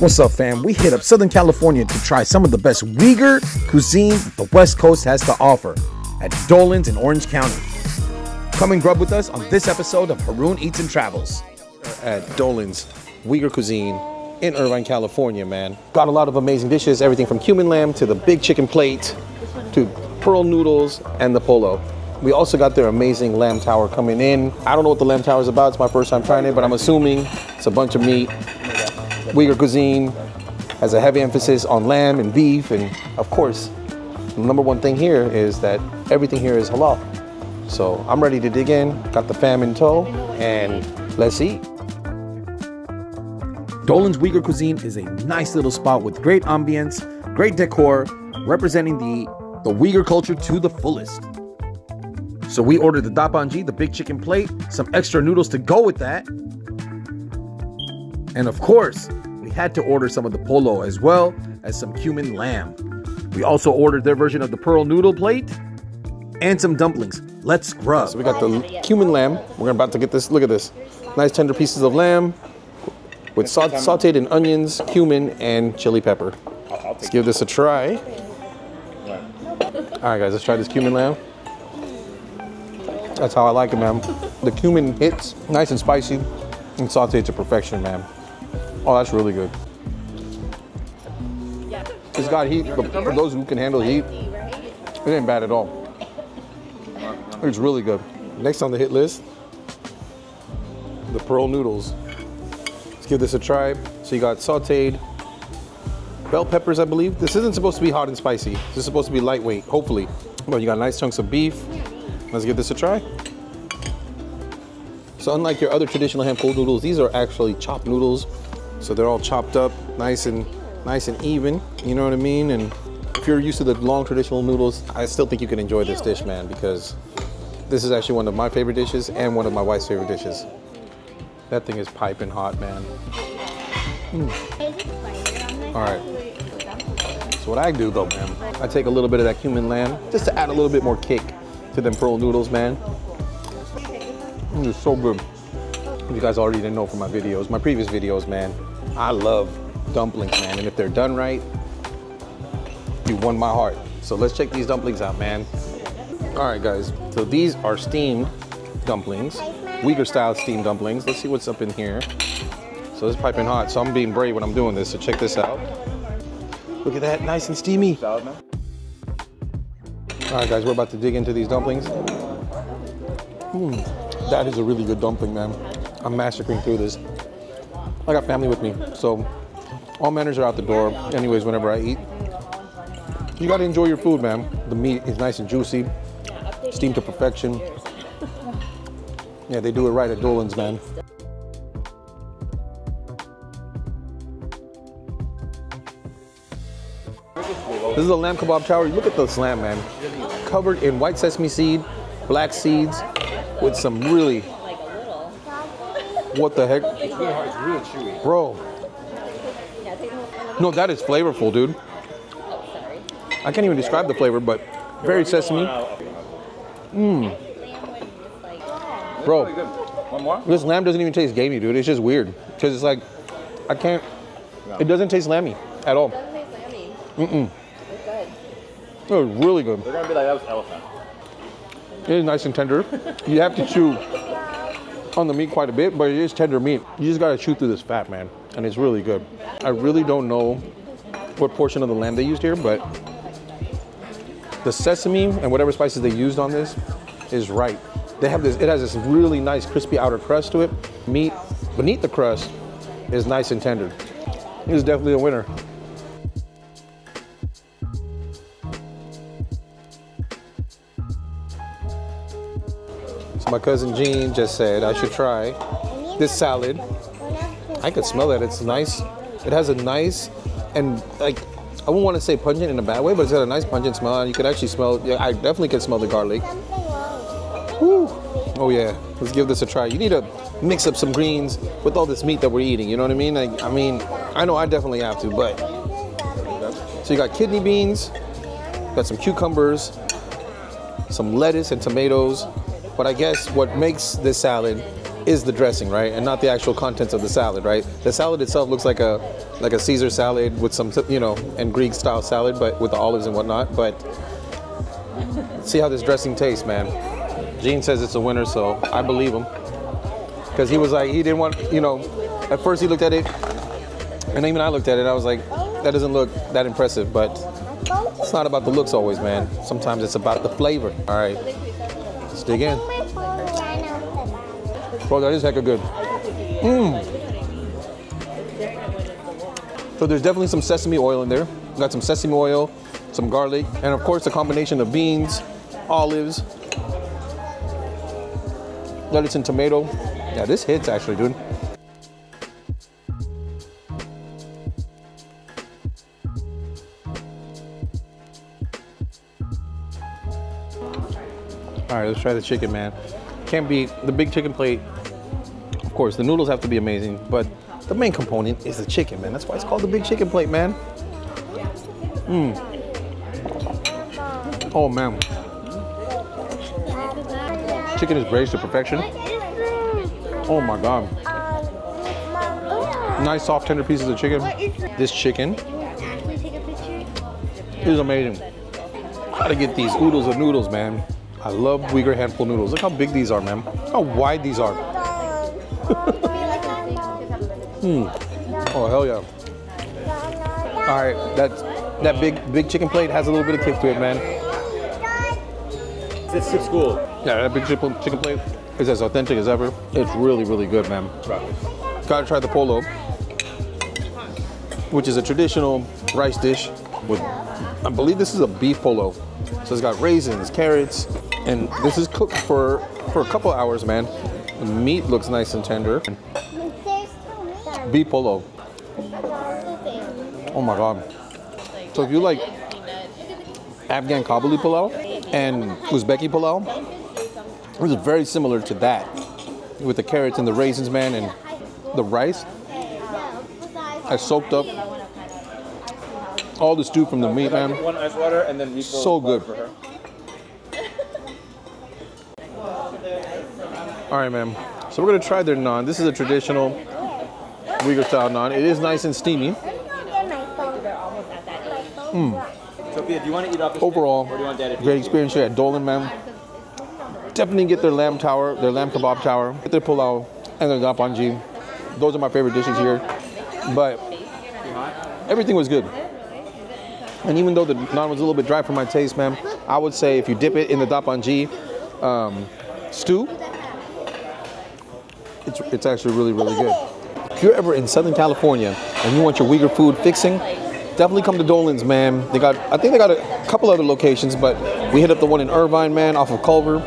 What's up, fam? We hit up Southern California to try some of the best Uyghur cuisine the West Coast has to offer at Dolan's in Orange County. Come and grub with us on this episode of Haroon Eats and Travels. at Dolan's Uyghur Cuisine in Irvine, California, man. Got a lot of amazing dishes, everything from cumin lamb to the big chicken plate to pearl noodles and the polo. We also got their amazing lamb tower coming in. I don't know what the lamb tower is about. It's my first time trying it, but I'm assuming it's a bunch of meat. Uyghur cuisine has a heavy emphasis on lamb and beef, and of course, the number one thing here is that everything here is halal. So I'm ready to dig in, got the fam in tow, and let's eat. Dolan's Uyghur Cuisine is a nice little spot with great ambience, great decor, representing the, the Uyghur culture to the fullest. So we ordered the dapanji, the big chicken plate, some extra noodles to go with that. And of course, we had to order some of the polo as well as some cumin lamb. We also ordered their version of the pearl noodle plate and some dumplings. Let's grub. So we got the cumin lamb. We're about to get this. Look at this. Nice tender pieces of lamb with sau- sauteed in onions, cumin, and chili pepper. Let's give this a try. All right, guys, let's try this cumin lamb. That's how I like it, ma'am. The cumin hits nice and spicy and sauteed to perfection, man. Oh, that's really good. It's got heat, but for those who can handle heat, it ain't bad at all. It's really good. Next on the hit list, the pearl noodles. Let's give this a try. So you got sauteed bell peppers, I believe. This isn't supposed to be hot and spicy. This is supposed to be lightweight, hopefully. But you got nice chunks of beef. Let's give this a try. So unlike your other traditional handful noodles, these are actually chopped noodles. So they're all chopped up, nice and nice and even. You know what I mean? And if you're used to the long traditional noodles, I still think you can enjoy this dish, man, because this is actually one of my favorite dishes and one of my wife's favorite dishes. That thing is piping hot, man. Mm. All right. So what I do though, man, I take a little bit of that cumin lamb just to add a little bit more kick to them pearl noodles, man. It's so good. If you guys already didn't know from my videos, my previous videos, man, I love dumplings, man. And if they're done right, you won my heart. So let's check these dumplings out, man. All right, guys. So these are steamed dumplings, Uyghur style steamed dumplings. Let's see what's up in here. So it's piping hot. So I'm being brave when I'm doing this. So check this out. Look at that, nice and steamy. All right, guys, we're about to dig into these dumplings. Mm, that is a really good dumpling, man. I'm massacring through this. I got family with me, so all manners are out the door. Anyways, whenever I eat, you gotta enjoy your food, man. The meat is nice and juicy, steamed to perfection. Yeah, they do it right at Dolan's, man. This is a lamb kebab tower. Look at this lamb, man. Covered in white sesame seed, black seeds, with some really. What the heck? Bro. No, that is flavorful, dude. I can't even describe the flavor, but very sesame. Mmm. Bro, this lamb doesn't even taste gamey, dude. It's just weird. Because it's like, I can't, it doesn't taste lammy at all. Mm-mm. It was really good. They're gonna be like, that was elephant. It is nice and tender. You have to chew on the meat quite a bit, but it is tender meat. You just gotta chew through this fat, man. And it's really good. I really don't know what portion of the lamb they used here, but the sesame and whatever spices they used on this is right. They have this, it has this really nice crispy outer crust to it. Meat beneath the crust is nice and tender. Is definitely a winner. My cousin Gene just said I should try this salad. I could smell it. It's nice. It has a nice and like I wouldn't want to say pungent in a bad way, but it's got a nice pungent smell. And you could actually smell. Yeah, I definitely can smell the garlic. Woo. Oh yeah. Let's give this a try. You need to mix up some greens with all this meat that we're eating. You know what I mean? Like, I mean, I know I definitely have to, but so you got kidney beans, got some cucumbers, some lettuce and tomatoes. But I guess what makes this salad is the dressing, right, and not the actual contents of the salad, right? The salad itself looks like a like a Caesar salad with some, you know, and Greek style salad, but with the olives and whatnot. But see how this dressing tastes, man. Gene says it's a winner, so I believe him because he was like he didn't want, you know, at first he looked at it, and even I looked at it, I was like, that doesn't look that impressive, but it's not about the looks always, man. Sometimes it's about the flavor. All right, dig in. Bro, that is hecka good. Mmm. So there's definitely some sesame oil in there. Got some sesame oil, some garlic, and of course the combination of beans, olives, lettuce and tomato. Yeah, this hits actually, dude. Let's try the chicken, man. Can't beat the big chicken plate. Of course, the noodles have to be amazing, but the main component is the chicken, man. That's why it's called the big chicken plate, man. Mmm. Oh, man. Chicken is braised to perfection. Oh my God. Nice soft tender pieces of chicken. This chicken is amazing. Gotta get these oodles of noodles, man. I love Uyghur handful noodles. Look how big these are, man. Look how wide these are. Hmm. Oh hell yeah. All right, that that big big chicken plate has a little bit of kick to it, man. It's it's cool. Yeah, that big chicken chicken plate is as authentic as ever. It's really really good, man. Gotta try the polo, which is a traditional rice dish with, I believe this is a beef polo. So it's got raisins, carrots, and this is cooked for for a couple hours, man. The meat looks nice and tender. Beef polo. Oh my god. So if you like Afghan Kabuli pulao and Uzbeki pulao, this is very similar to that. With the carrots and the raisins, man, and the rice I soaked up all the stew from the meat, man. One ice water and then So good. for her. All right, ma'am. So we're gonna try their naan. This is a traditional Uyghur style naan. It is nice and steamy. Sophia, do you want to eat off Overall, or do you want to great experience here at Dolan, ma'am. Definitely get their lamb tower, their lamb kebab tower, get their pulao, and their dapanji. Those are my favorite dishes here. But everything was good. And even though the naan was a little bit dry for my taste, ma'am, I would say if you dip it in the dapanji um, stew, it's, it's actually really, really good. If you're ever in Southern California and you want your Uyghur food fixing, definitely come to Dolan's, man. They got, I think they got a couple other locations, but we hit up the one in Irvine, man, off of Culver,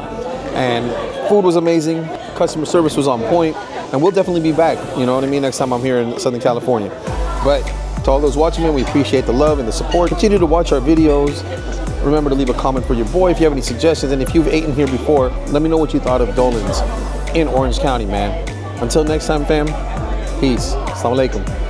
and food was amazing. Customer service was on point, and we'll definitely be back. You know what I mean? Next time I'm here in Southern California. But to all those watching, man, we appreciate the love and the support. Continue to watch our videos. Remember to leave a comment for your boy if you have any suggestions, and if you've eaten here before, let me know what you thought of Dolan's in Orange County, man. Until next time, fam. Peace. Assalamu alaikum.